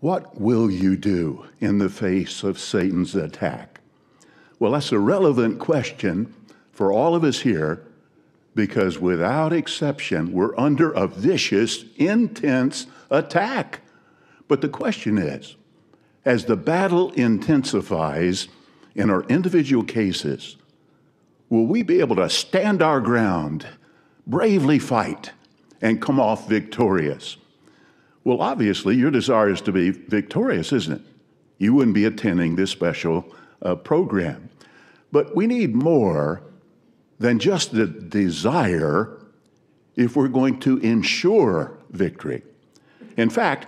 What will you do in the face of Satan's attack? Well, that's a relevant question for all of us here because without exception, we're under a vicious, intense attack. But the question is as the battle intensifies in our individual cases, will we be able to stand our ground, bravely fight, and come off victorious? Well, obviously, your desire is to be victorious, isn't it? You wouldn't be attending this special uh, program. But we need more than just the desire if we're going to ensure victory. In fact,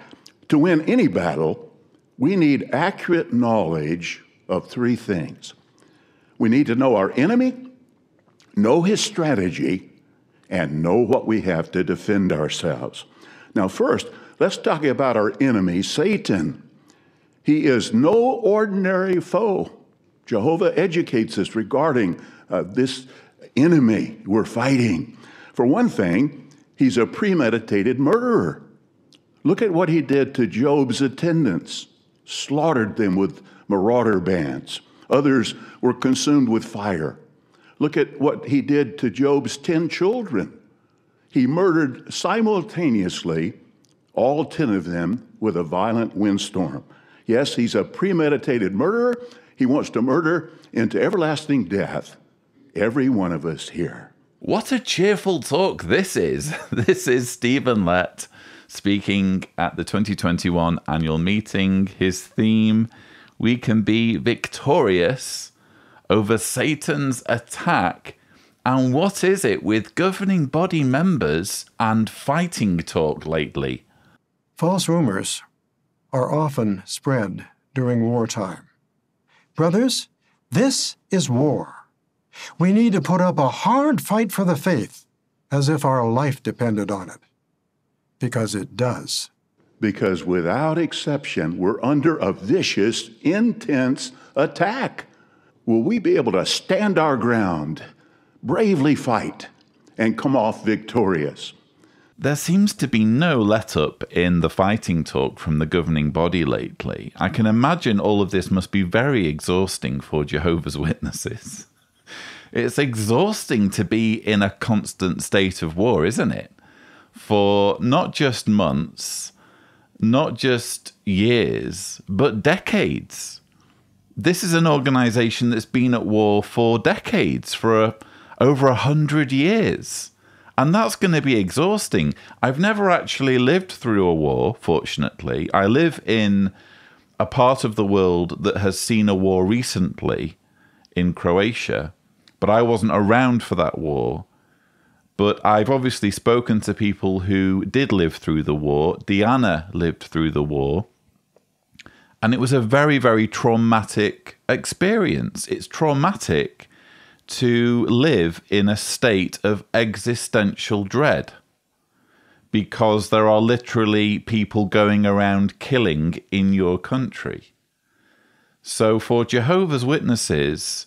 to win any battle, we need accurate knowledge of three things. We need to know our enemy, know his strategy, and know what we have to defend ourselves. Now, first, let's talk about our enemy, Satan. He is no ordinary foe. Jehovah educates us regarding uh, this enemy we're fighting. For one thing, he's a premeditated murderer. Look at what he did to Job's attendants, slaughtered them with marauder bands. Others were consumed with fire. Look at what he did to Job's 10 children. He murdered simultaneously all 10 of them with a violent windstorm. Yes, he's a premeditated murderer. He wants to murder into everlasting death every one of us here. What a cheerful talk this is. This is Stephen Lett speaking at the 2021 annual meeting. His theme We can be victorious over Satan's attack. And what is it with governing body members and fighting talk lately? False rumors are often spread during wartime. Brothers, this is war. We need to put up a hard fight for the faith as if our life depended on it. Because it does. Because without exception, we're under a vicious, intense attack. Will we be able to stand our ground, bravely fight, and come off victorious? There seems to be no let up in the fighting talk from the governing body lately. I can imagine all of this must be very exhausting for Jehovah's Witnesses. It's exhausting to be in a constant state of war, isn't it? For not just months, not just years, but decades. This is an organization that's been at war for decades, for a, over a hundred years. And that's going to be exhausting. I've never actually lived through a war, fortunately. I live in a part of the world that has seen a war recently in Croatia but I wasn't around for that war. But I've obviously spoken to people who did live through the war. Diana lived through the war. And it was a very, very traumatic experience. It's traumatic to live in a state of existential dread because there are literally people going around killing in your country. So, for Jehovah's Witnesses,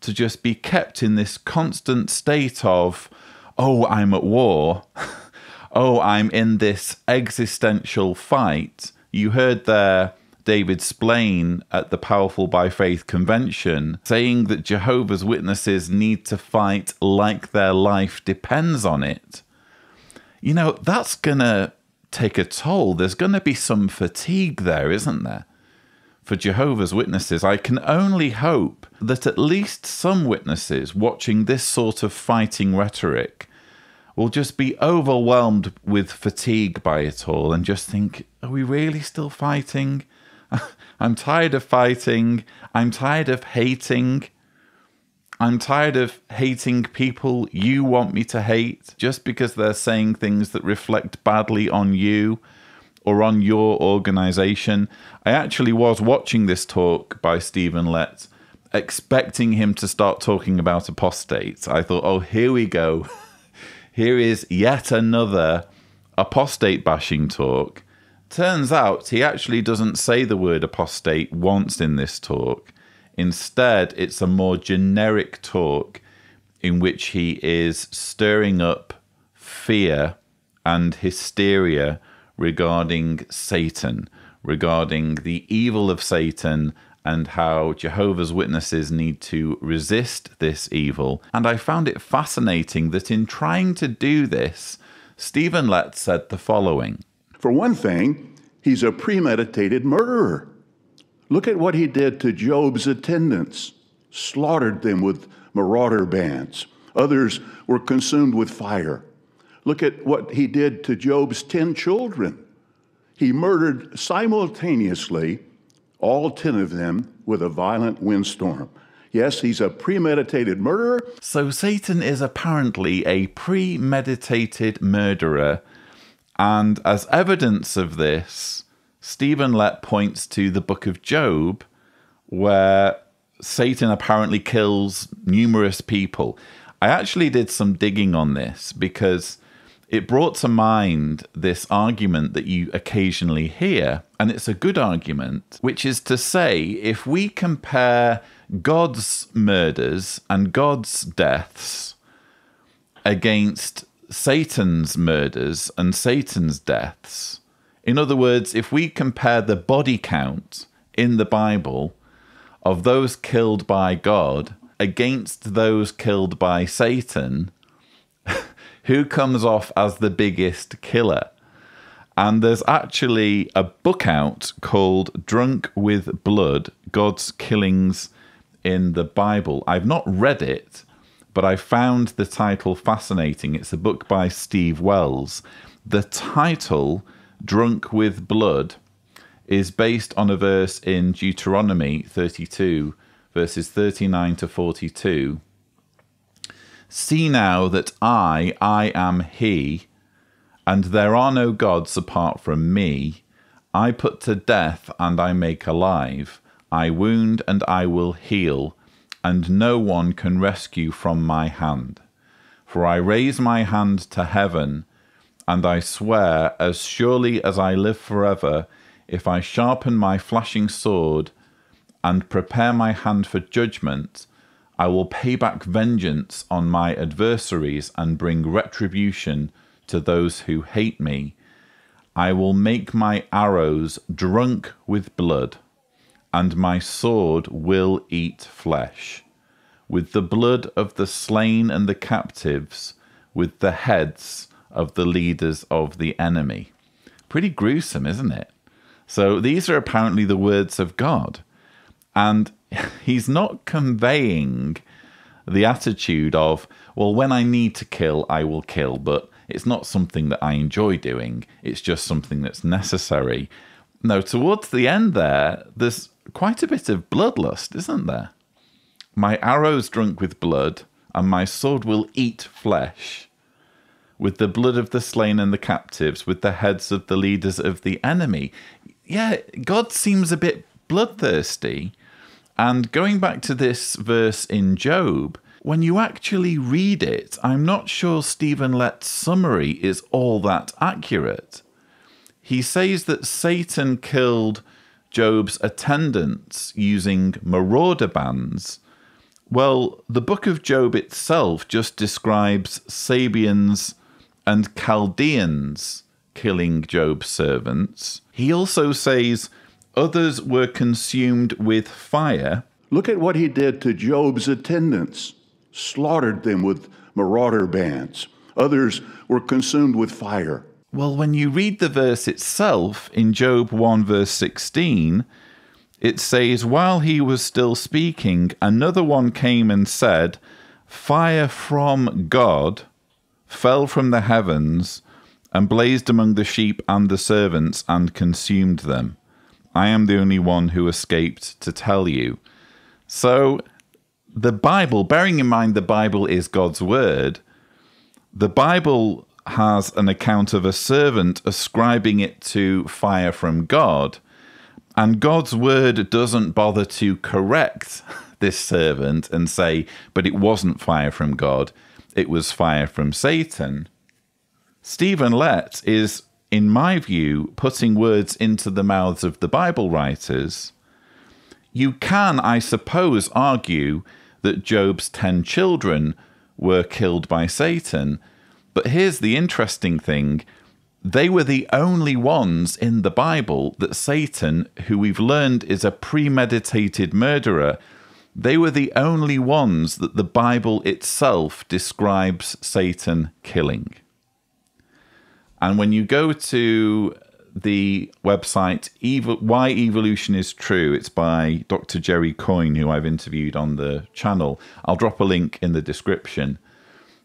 to just be kept in this constant state of, oh, I'm at war. oh, I'm in this existential fight. You heard there David Splane at the Powerful by Faith convention saying that Jehovah's Witnesses need to fight like their life depends on it. You know, that's going to take a toll. There's going to be some fatigue there, isn't there? for Jehovah's Witnesses, I can only hope that at least some witnesses watching this sort of fighting rhetoric will just be overwhelmed with fatigue by it all and just think, are we really still fighting? I'm tired of fighting. I'm tired of hating. I'm tired of hating people you want me to hate just because they're saying things that reflect badly on you or on your organization. I actually was watching this talk by Stephen Letts, expecting him to start talking about apostates. I thought, oh, here we go. here is yet another apostate bashing talk. Turns out he actually doesn't say the word apostate once in this talk. Instead, it's a more generic talk in which he is stirring up fear and hysteria regarding Satan, regarding the evil of Satan and how Jehovah's Witnesses need to resist this evil. And I found it fascinating that in trying to do this, Stephen Lett said the following For one thing, he's a premeditated murderer. Look at what he did to Job's attendants, slaughtered them with marauder bands. Others were consumed with fire. Look at what he did to Job's 10 children. He murdered simultaneously all 10 of them with a violent windstorm. Yes, he's a premeditated murderer. So Satan is apparently a premeditated murderer. And as evidence of this, Stephen Lett points to the book of Job, where Satan apparently kills numerous people. I actually did some digging on this because it brought to mind this argument that you occasionally hear, and it's a good argument, which is to say, if we compare God's murders and God's deaths against Satan's murders and Satan's deaths, in other words, if we compare the body count in the Bible of those killed by God against those killed by Satan, who comes off as the biggest killer. And there's actually a book out called Drunk with Blood God's Killings in the Bible. I've not read it, but I found the title fascinating. It's a book by Steve Wells. The title, Drunk with Blood, is based on a verse in Deuteronomy 32, verses 39 to 42 See now that I, I am He, and there are no gods apart from me. I put to death and I make alive. I wound and I will heal, and no one can rescue from my hand. For I raise my hand to heaven, and I swear, as surely as I live forever, if I sharpen my flashing sword and prepare my hand for judgment, I will pay back vengeance on my adversaries and bring retribution to those who hate me. I will make my arrows drunk with blood, and my sword will eat flesh. With the blood of the slain and the captives, with the heads of the leaders of the enemy. Pretty gruesome, isn't it? So these are apparently the words of God. And he's not conveying the attitude of, well, when I need to kill, I will kill, but it's not something that I enjoy doing. It's just something that's necessary. No, towards the end there, there's quite a bit of bloodlust, isn't there? My arrows drunk with blood, and my sword will eat flesh. With the blood of the slain and the captives, with the heads of the leaders of the enemy. Yeah, God seems a bit bloodthirsty. And going back to this verse in Job, when you actually read it, I'm not sure Stephen Lett's summary is all that accurate. He says that Satan killed Job's attendants using marauder bands. Well, the book of Job itself just describes Sabeans and Chaldeans killing Job's servants. He also says Others were consumed with fire. Look at what he did to Job's attendants, slaughtered them with marauder bands. Others were consumed with fire. Well, when you read the verse itself in Job 1, verse 16, it says, While he was still speaking, another one came and said, Fire from God fell from the heavens and blazed among the sheep and the servants and consumed them. I am the only one who escaped to tell you. So, the Bible, bearing in mind the Bible is God's word, the Bible has an account of a servant ascribing it to fire from God, and God's word doesn't bother to correct this servant and say, but it wasn't fire from God, it was fire from Satan. Stephen Lett is in my view, putting words into the mouths of the Bible writers, you can, I suppose, argue that Job's ten children were killed by Satan. But here's the interesting thing they were the only ones in the Bible that Satan, who we've learned is a premeditated murderer, they were the only ones that the Bible itself describes Satan killing. And when you go to the website Why Evolution is True, it's by Dr. Jerry Coyne, who I've interviewed on the channel. I'll drop a link in the description.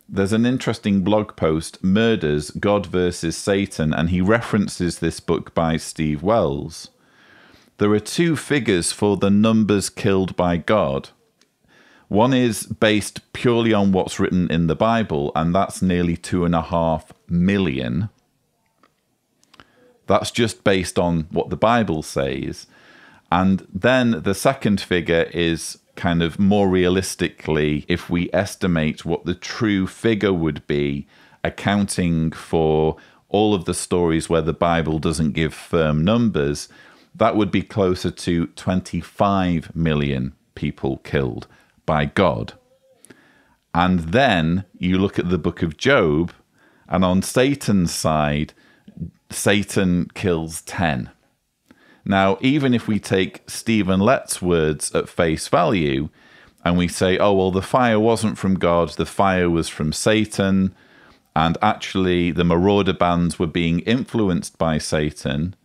There's an interesting blog post, Murders God versus Satan, and he references this book by Steve Wells. There are two figures for the numbers killed by God. One is based purely on what's written in the Bible, and that's nearly two and a half million. That's just based on what the Bible says. And then the second figure is kind of more realistically, if we estimate what the true figure would be, accounting for all of the stories where the Bible doesn't give firm numbers, that would be closer to 25 million people killed by God. And then you look at the book of Job, and on Satan's side, Satan kills 10. Now, even if we take Stephen Lett's words at face value and we say, oh, well, the fire wasn't from God, the fire was from Satan, and actually the marauder bands were being influenced by Satan,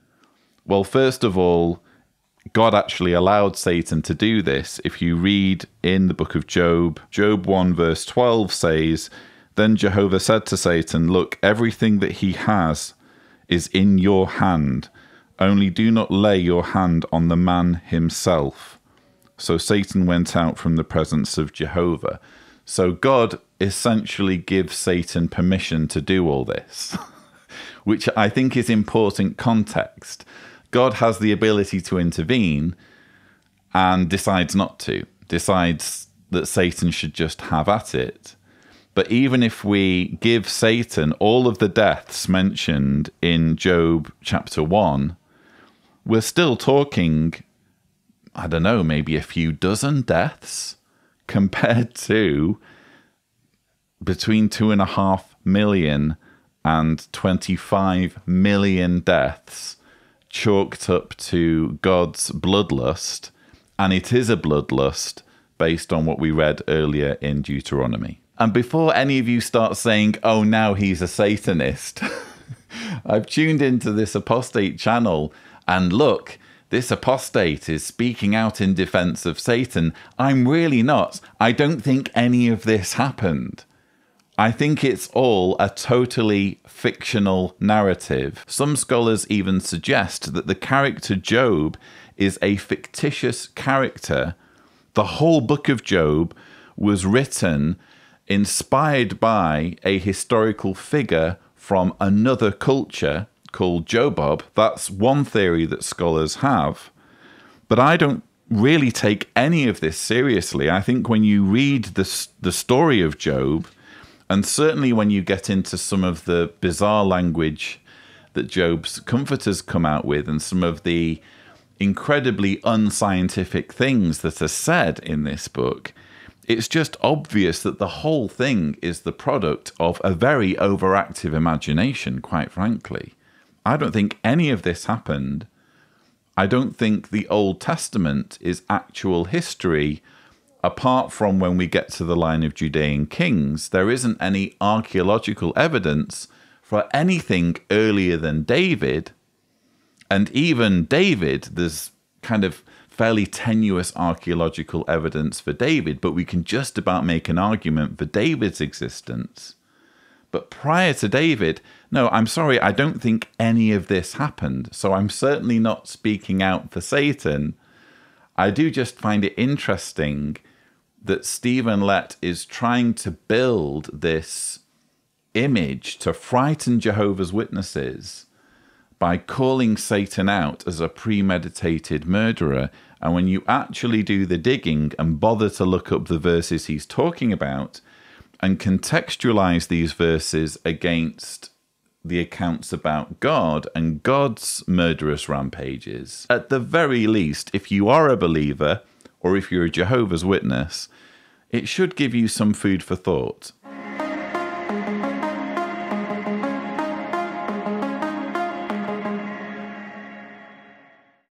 well, first of all, God actually allowed Satan to do this. If you read in the book of Job, Job 1, verse 12 says, Then Jehovah said to Satan, Look, everything that he has is in your hand. Only do not lay your hand on the man himself. So Satan went out from the presence of Jehovah. So God essentially gives Satan permission to do all this, which I think is important context. God has the ability to intervene and decides not to, decides that Satan should just have at it. But even if we give Satan all of the deaths mentioned in Job chapter 1, we're still talking, I don't know, maybe a few dozen deaths compared to between two and a half million and 25 million deaths chalked up to God's bloodlust. And it is a bloodlust based on what we read earlier in Deuteronomy. And before any of you start saying, oh, now he's a Satanist, I've tuned into this apostate channel and look, this apostate is speaking out in defense of Satan. I'm really not. I don't think any of this happened. I think it's all a totally fictional narrative. Some scholars even suggest that the character Job is a fictitious character. The whole book of Job was written inspired by a historical figure from another culture called Jobab. That's one theory that scholars have. But I don't really take any of this seriously. I think when you read the, the story of Job, and certainly when you get into some of the bizarre language that Job's comforters come out with, and some of the incredibly unscientific things that are said in this book, it's just obvious that the whole thing is the product of a very overactive imagination, quite frankly. I don't think any of this happened. I don't think the Old Testament is actual history. Apart from when we get to the line of Judean kings, there isn't any archaeological evidence for anything earlier than David. And even David, there's kind of fairly tenuous archaeological evidence for David, but we can just about make an argument for David's existence. But prior to David, no, I'm sorry, I don't think any of this happened. So I'm certainly not speaking out for Satan. I do just find it interesting that Stephen Lett is trying to build this image to frighten Jehovah's Witnesses by calling Satan out as a premeditated murderer and when you actually do the digging and bother to look up the verses he's talking about and contextualize these verses against the accounts about God and God's murderous rampages, at the very least, if you are a believer or if you're a Jehovah's Witness, it should give you some food for thought.